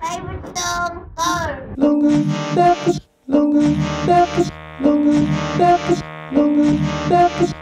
favorite song first. Longer longer longer longer.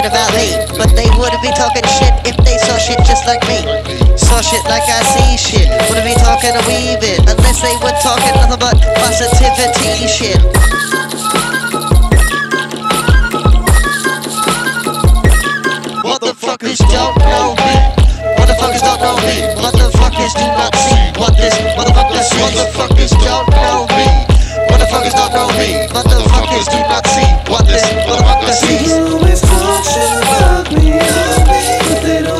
Talking about me. But they wouldn't be talking shit if they saw shit just like me. Saw shit like I see shit. Wouldn't be talking a wee bit unless they were talking nothing but positivity shit. Motherfuckers don't know me. Motherfuckers don't know me. Motherfuckers do not see what this motherfucker sees. Motherfuckers don't know me. Motherfuckers don't know me. Motherfuckers do not see what this motherfucker sees. About me, but they don't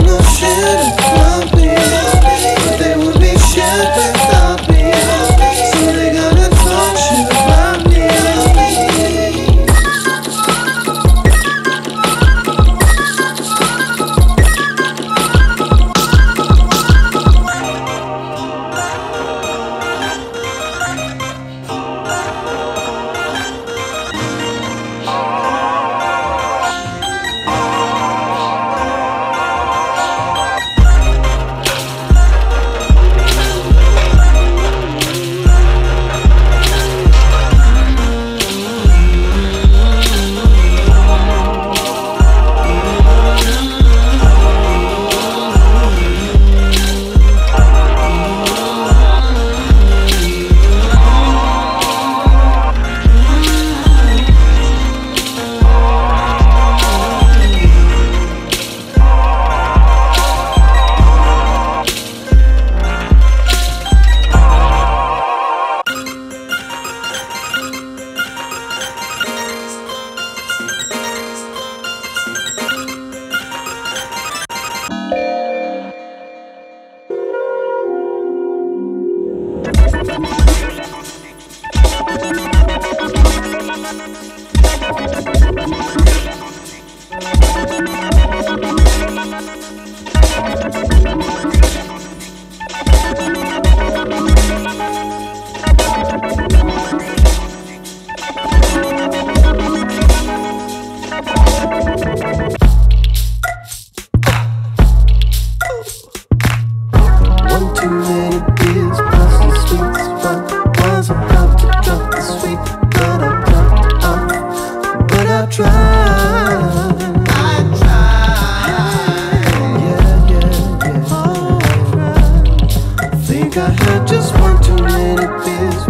Think I had just one too many beers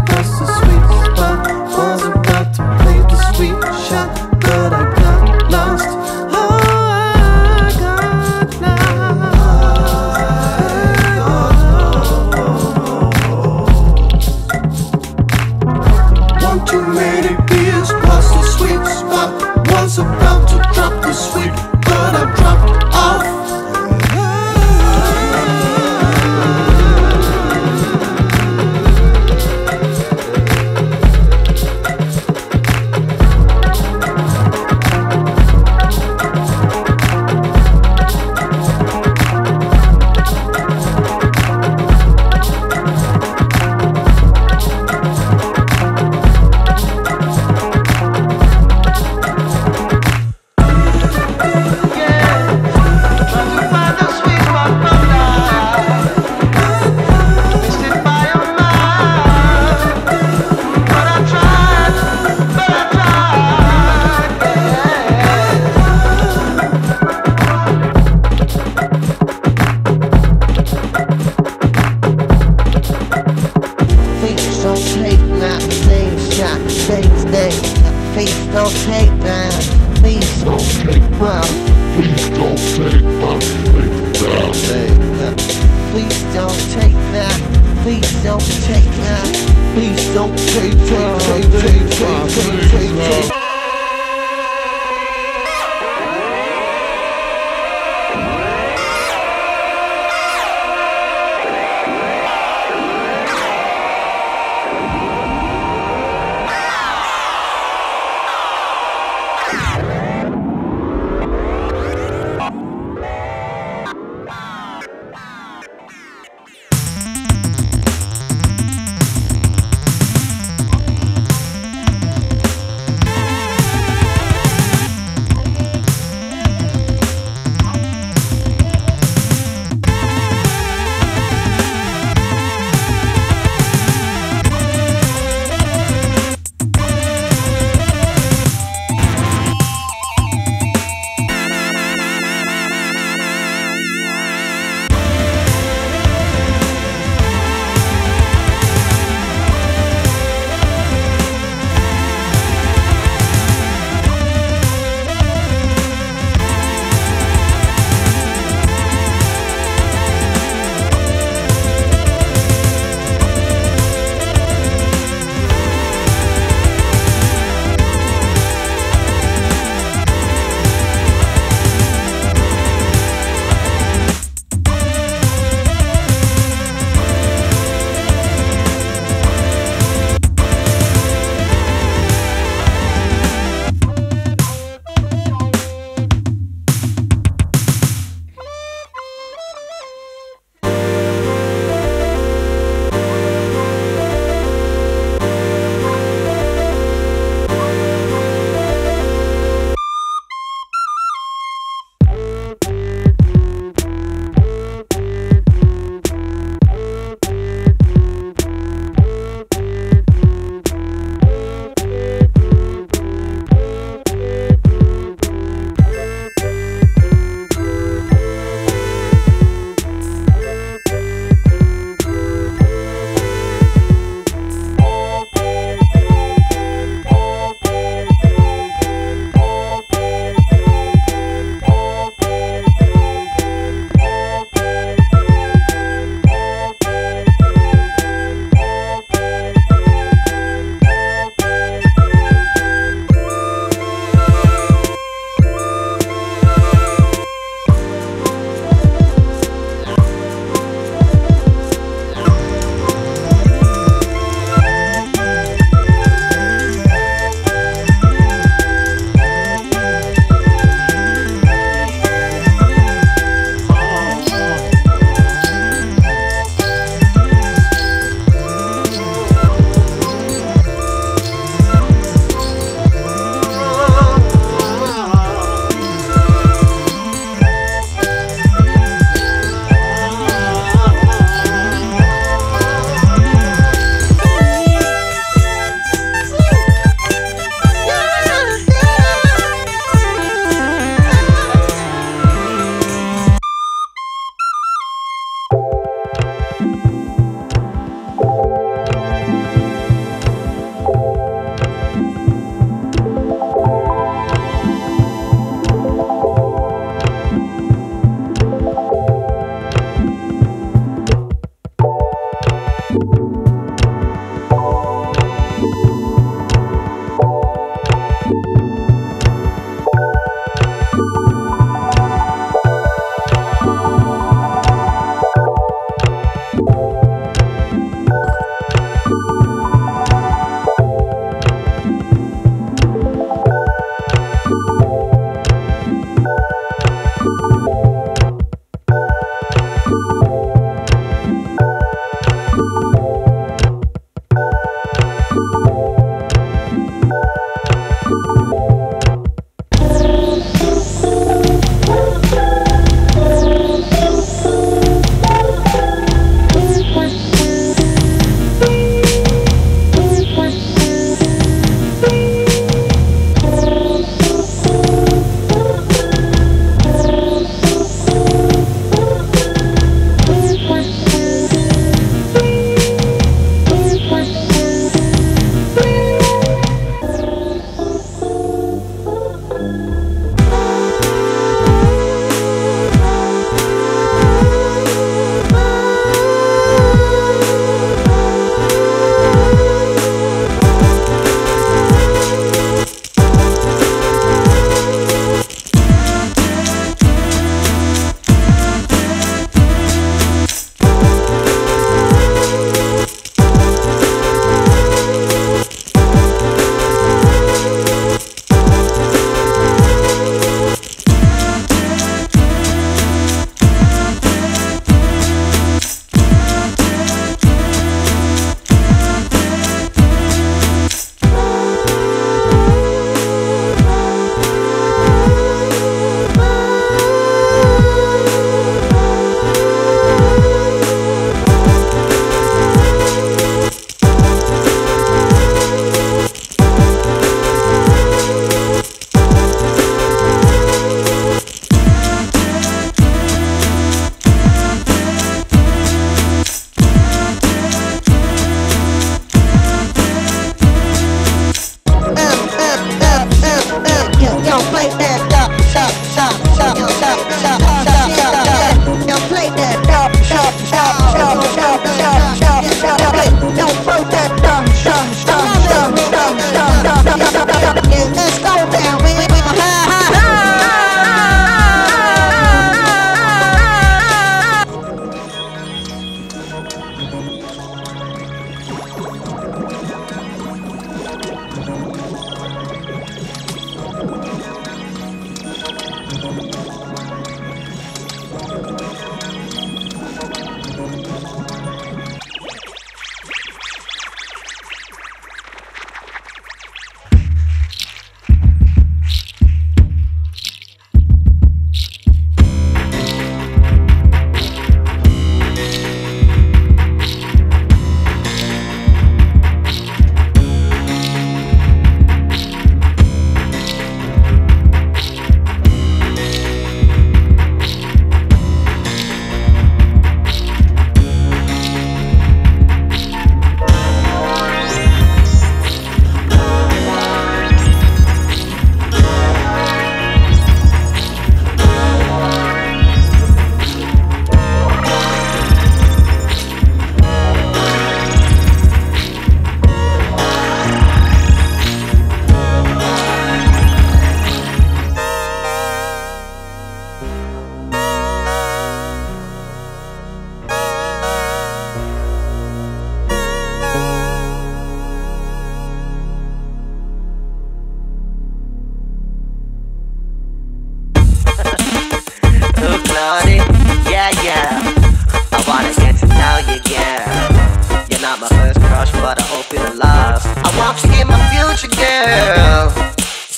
yeah. You're not my first crush, but I hope you're alive. I want you in my future, girl.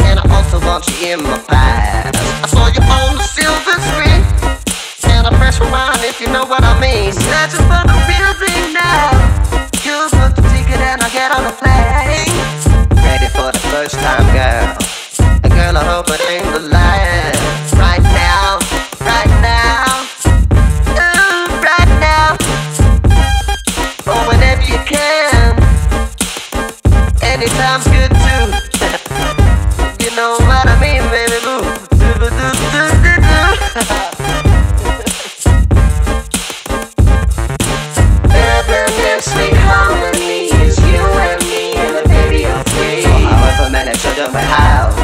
And I also want you in my past. I saw you on the silver screen. And I press rewind if you know what I mean. Searching for the real thing now. You put the ticket and I get on the plane. Ready for the first time, girl. And girl, I hope it ain't the last. However many children we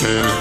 A